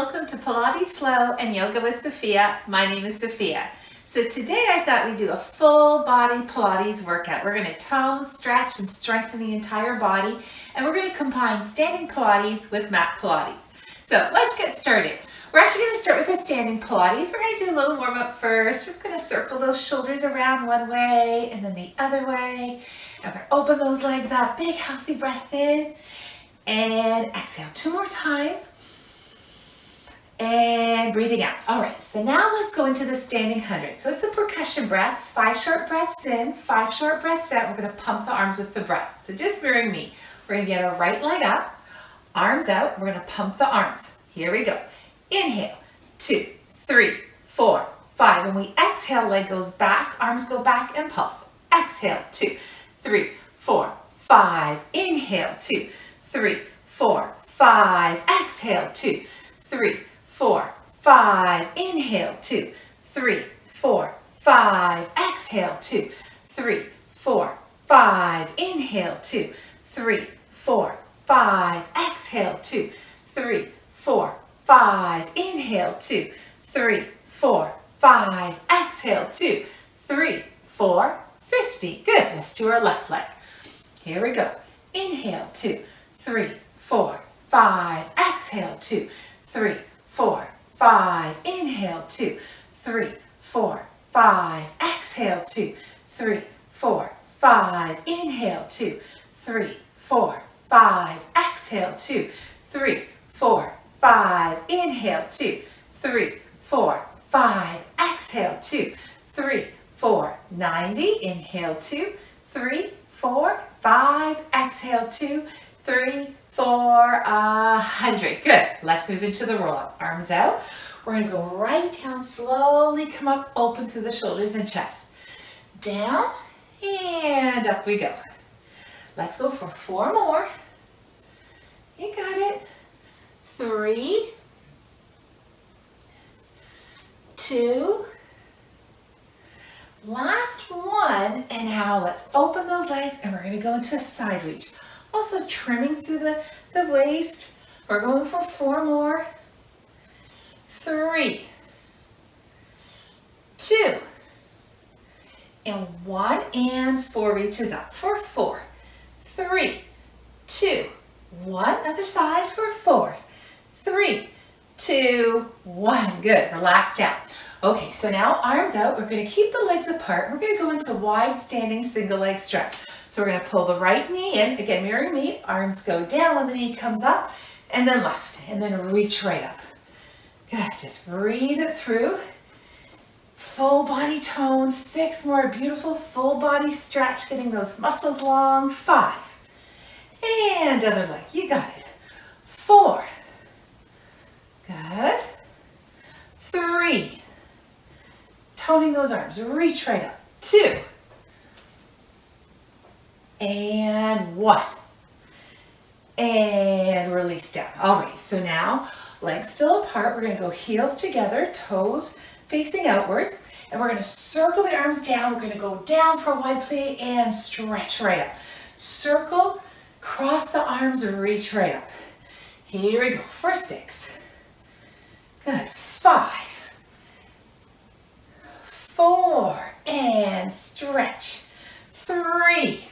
welcome to Pilates Flow and Yoga with Sofia. My name is Sofia. So today I thought we'd do a full body Pilates workout. We're gonna tone, stretch, and strengthen the entire body. And we're gonna combine standing Pilates with mat Pilates. So let's get started. We're actually gonna start with a standing Pilates. We're gonna do a little warm up first. Just gonna circle those shoulders around one way and then the other way. And we're open those legs up, big healthy breath in. And exhale two more times and breathing out. All right, so now let's go into the standing 100. So it's a percussion breath, five short breaths in, five short breaths out. We're gonna pump the arms with the breath. So just mirroring me. We're gonna get our right leg up, arms out. We're gonna pump the arms. Here we go. Inhale, two, three, four, five. When we exhale, leg goes back, arms go back and pulse. Exhale, two, three, four, five. Inhale, two, three, four, five. Exhale, two, three, four, five. Inhale, two, three, four, five. Exhale, two, three, four, five. Inhale, two, three, four, five. Exhale, two, three, four, five. Inhale, two, three, four, five. Exhale, two, three, four, 50. Good. Let's do our left leg. Here we go. Inhale, two, three, four, five. Exhale, two, three, four, five. Inhale, two, three, four, five. Exhale, two, three, four, five. Inhale, two, three, four, five. Exhale, two, three, four, five. Inhale, two, three, four, five. Exhale, two, three, four, 90. Inhale, two, three, four, five. Exhale, two, three, for a hundred. Good. Let's move into the roll up. Arms out. We're going to go right down, slowly come up, open through the shoulders and chest. Down and up we go. Let's go for four more. You got it. Three, two, last one, and now let's open those legs and we're going to go into a side reach. Also trimming through the, the waist. We're going for four more. Three, two, and one, and four reaches up for four, three, two, one, other side for four, three, two, one. Good, relax down. Okay, so now arms out. We're gonna keep the legs apart. We're gonna go into wide standing single leg stretch. So we're gonna pull the right knee in, again, mirroring me, arms go down when the knee comes up, and then left, and then reach right up. Good, just breathe it through. Full body tone, six more beautiful full body stretch, getting those muscles long, five. And other leg, you got it. Four. Good. Three. Toning those arms, reach right up. Two and one. And release down. All right, so now legs still apart. We're gonna go heels together, toes facing outwards. And we're gonna circle the arms down. We're gonna go down for a wide plie and stretch right up. Circle, cross the arms, reach right up. Here we go for six. Good, five, four, and stretch. Three,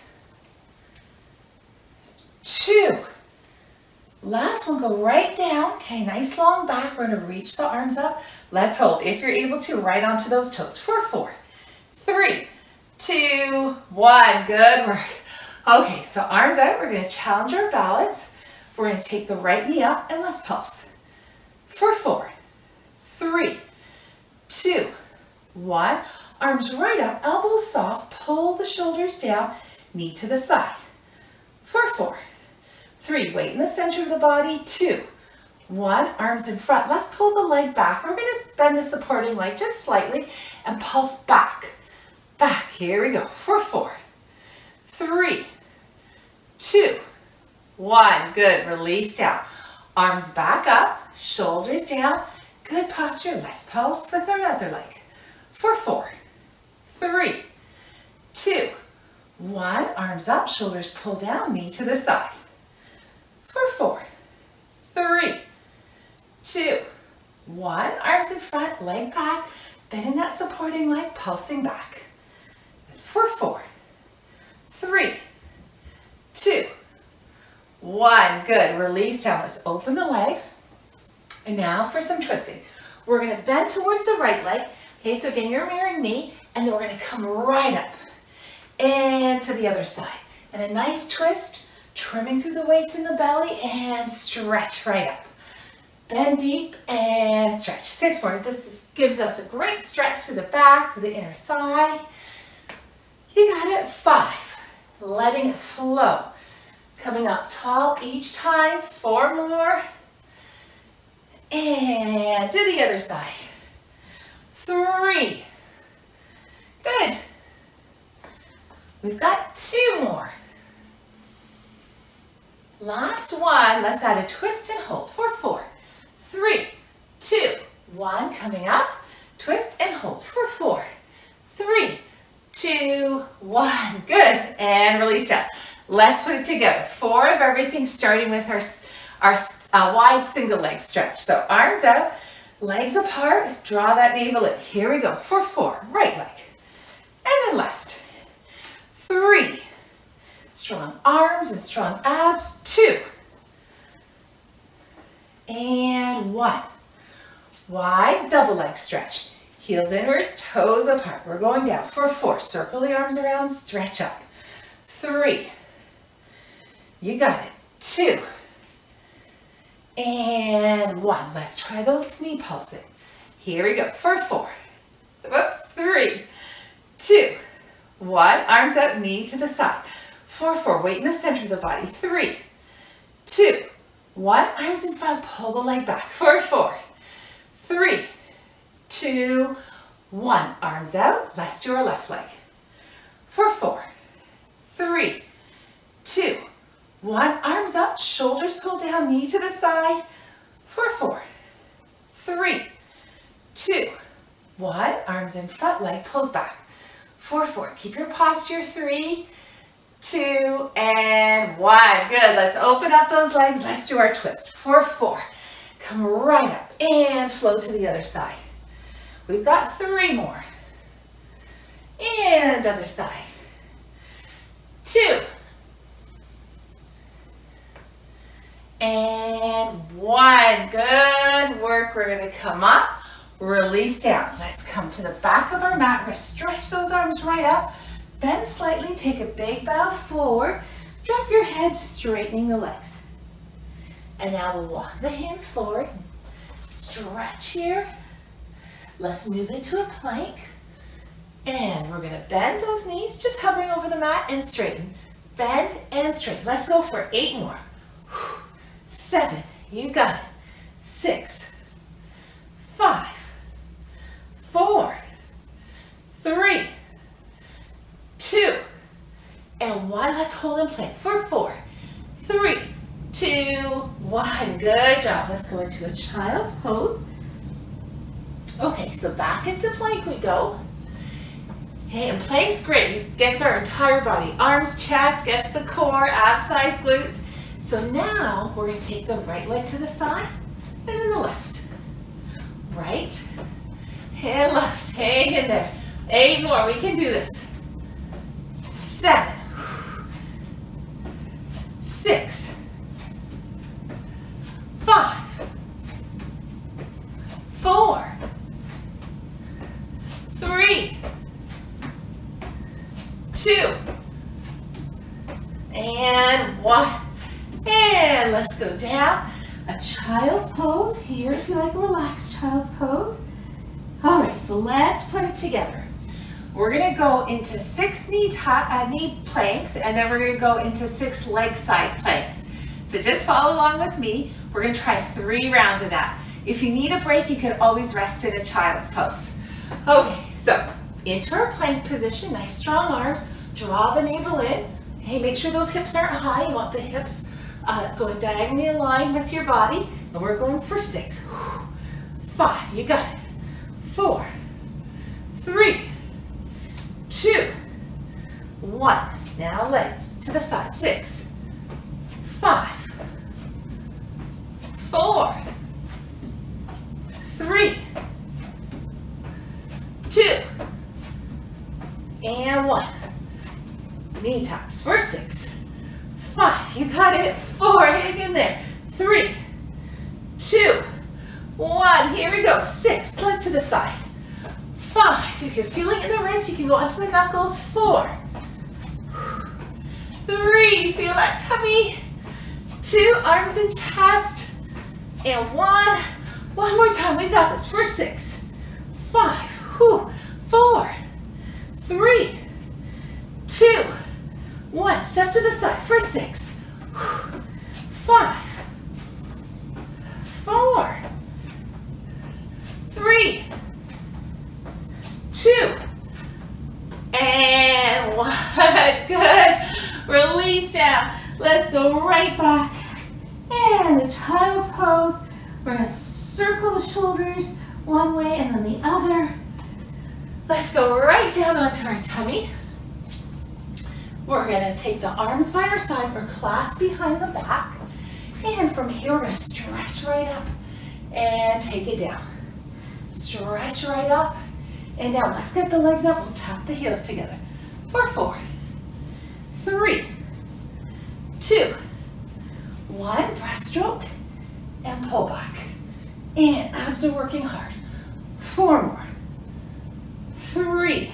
two. Last one, go right down. Okay, nice long back. We're gonna reach the arms up. Let's hold, if you're able to, right onto those toes for four, three, two, one. Good work. Okay, so arms out. We're gonna challenge our balance. We're gonna take the right knee up and let's pulse. For four, three, two, one. Arms right up, elbows soft, pull the shoulders down, knee to the side. For four, Three, weight in the center of the body. Two, one, arms in front. Let's pull the leg back. We're gonna bend the supporting leg just slightly and pulse back. Back, here we go, for four, three, two, one. Good, release down. Arms back up, shoulders down. Good posture, let's pulse with our other leg. For four, three, two, one. Arms up, shoulders pull down, knee to the side for in front, leg back, bending that supporting leg, pulsing back. For four, three, two, one. Good, release down. Let's open the legs. And now for some twisting. We're gonna bend towards the right leg. Okay, so again, you're mirroring me, and then we're gonna come right up and to the other side. And a nice twist, trimming through the waist and the belly, and stretch right up. Bend deep and stretch. Six more. This is, gives us a great stretch to the back, to the inner thigh. You got it. Five. Letting it flow. Coming up tall each time. Four more. And to the other side. Three. Good. We've got two more. Last one. Let's add a twist and hold for four three, two, one, coming up, twist and hold for four, three, two, one, good, and release down. Let's put it together. Four of everything, starting with our, our uh, wide single leg stretch. So arms out, legs apart, draw that navel in. Here we go for four, right leg, and then left. Three, strong arms and strong abs, two, and one. Wide double leg stretch. Heels inwards, toes apart. We're going down for four. Circle the arms around, stretch up. Three. You got it. Two. And one. Let's try those knee pulsing. Here we go for four. Whoops. Three. Two. One. Arms out, knee to the side. Four, four. Weight in the center of the body. Three, two, one, arms in front, pull the leg back for four, three, two, one. Arms out, let's do our left leg. For four, three, two, one. Arms up, shoulders pull down, knee to the side. For four, three, two, one. Arms in front, leg pulls back. Four, four, keep your posture. Three, two, and one. Good, let's open up those legs. Let's do our twist for four. Come right up and flow to the other side. We've got three more. And other side. Two. And one. Good work. We're going to come up, release down. Let's come to the back of our mat. We're going to stretch those arms right up. Bend slightly, take a big bow forward, drop your head, straightening the legs. And now we'll walk the hands forward, stretch here. Let's move into a plank. And we're gonna bend those knees, just hovering over the mat and straighten. Bend and straighten. Let's go for eight more. Seven, you got it. Six, five, four, three, two, and one. Let's hold in plank for four, three, two, one. Good job. Let's go into a child's pose. Okay, so back into plank we go. Okay, and plank's great. It gets our entire body. Arms, chest, gets the core, abs, thighs, glutes. So now we're to take the right leg to the side and then the left. Right and left. Hang in there. Eight more. We can do this seven, six, five, four, three, two, and one. And let's go down. A child's pose here if you like a relaxed child's pose. All right, so let's put it together. We're gonna go into six knee, uh, knee planks and then we're gonna go into six leg side planks. So just follow along with me. We're gonna try three rounds of that. If you need a break, you can always rest in a child's pose. Okay, so into our plank position, nice strong arms, draw the navel in. Hey, make sure those hips aren't high. You want the hips uh, going diagonally aligned with your body. And we're going for six, five, you got it, four, three, two, one. Now legs to the side, six, five, four, three, two, and one. Knee tucks for six, five, you got it, four, hang in there, three, two, one, here we go, six, leg to the side, Five, if you're feeling in the wrist, you can go onto the knuckles. Four, three, feel that tummy. Two, arms and chest. And one, one more time. We got this. For six, five, four, three, two, one. Step to the side for six, five, four, three, two, and one. Good. Release down. Let's go right back. And the child's pose. We're going to circle the shoulders one way and then the other. Let's go right down onto our tummy. We're gonna take the arms by our sides or clasp behind the back. And from here, we're gonna stretch right up and take it down. Stretch right up and down. Let's get the legs up. We'll tap the heels together. For four, three, two, one. Breaststroke and pull back. And abs are working hard. Four more. Three,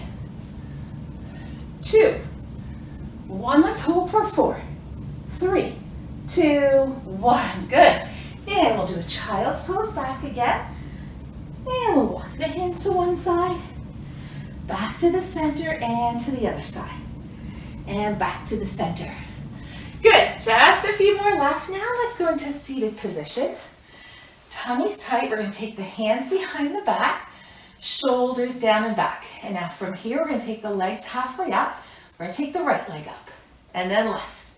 two, one. Let's hold for four, three, two, one. Good. And we'll do a child's pose back again. And we'll walk the hands to one side, back to the center and to the other side. And back to the center. Good, just a few more left. Now let's go into seated position. Tummy's tight, we're gonna take the hands behind the back, shoulders down and back. And now from here, we're gonna take the legs halfway up. We're gonna take the right leg up and then left.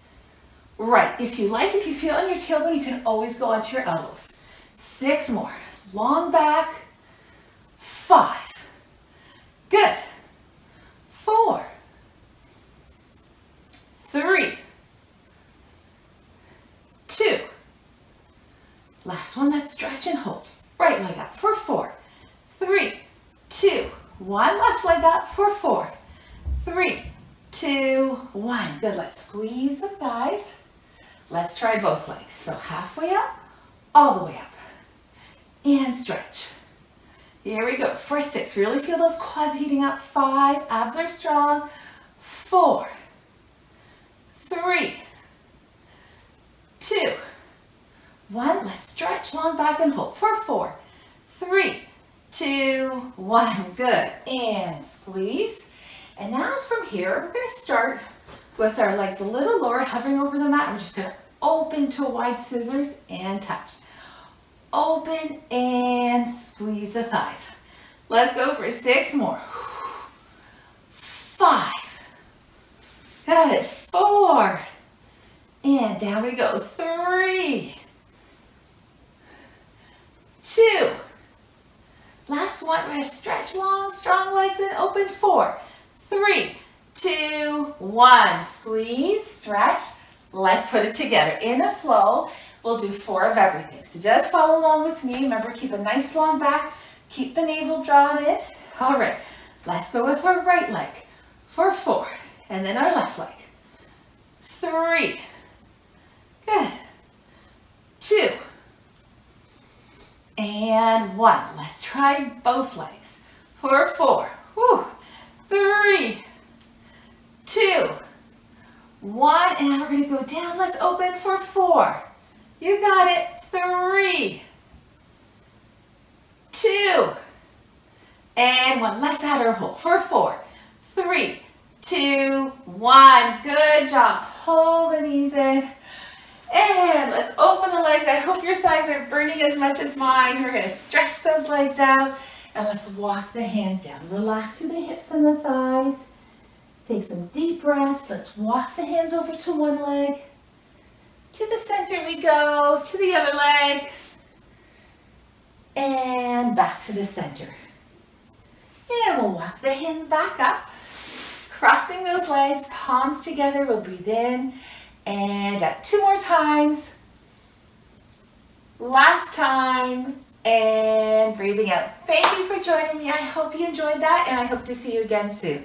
Right, if you like, if you feel on your tailbone, you can always go onto your elbows. Six more, long back, five, good, four, three, two, last one, let's stretch and hold. Right leg up for four, three, two, one, left leg up for four, three, two, one. Good, let's squeeze the thighs. Let's try both legs. So halfway up, all the way up. And stretch. Here we go, for six. Really feel those quads heating up. Five, abs are strong. Four, three, two, one. Let's stretch long back and hold for four, three, two, one. Good. And squeeze. And now from here, we're going to start with our legs a little lower, hovering over the mat. We're just going to open to wide scissors and touch. Open and squeeze the thighs. Let's go for six more. Five. Good. Four. And down we go. Three. Two. Last one. We're going to stretch long, strong legs and open. Four. Three. Two. One. Squeeze. Stretch. Let's put it together. In a flow, we'll do four of everything. So just follow along with me. Remember, keep a nice long back. Keep the navel drawn in. All right. Let's go with our right leg for four. And then our left leg. Three. Good. Two. And one. Let's try both legs for four. Whew. Three. Two. One. And we're going to go down. Let's open for four. You got it. Three. Two. And one. Let's add our hold for four. Three two, one. Good job. Pull the knees in. And let's open the legs. I hope your thighs are burning as much as mine. We're going to stretch those legs out. And let's walk the hands down. Relax through the hips and the thighs. Take some deep breaths. Let's walk the hands over to one leg. To the center we go. To the other leg. And back to the center. And we'll walk the hand back up. Crossing those legs, palms together, we'll breathe in and out. Two more times. Last time and breathing out. Thank you for joining me. I hope you enjoyed that and I hope to see you again soon.